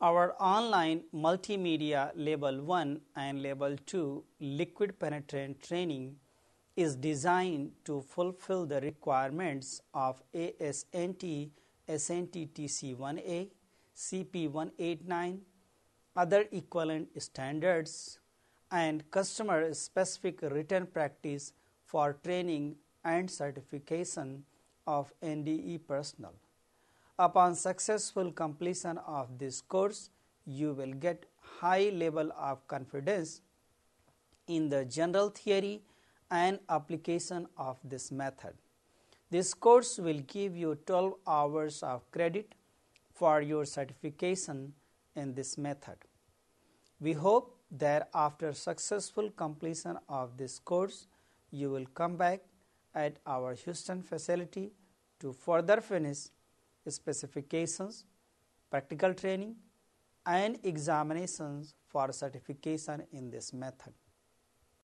Our online multimedia level 1 and level 2 liquid penetrant training is designed to fulfill the requirements of ASNT, SNT TC1A, CP189, other equivalent standards and customer specific written practice for training and certification of NDE personnel. Upon successful completion of this course, you will get high level of confidence in the general theory and application of this method. This course will give you 12 hours of credit for your certification in this method. We hope that after successful completion of this course, you will come back at our Houston facility to further finish specifications, practical training and examinations for certification in this method.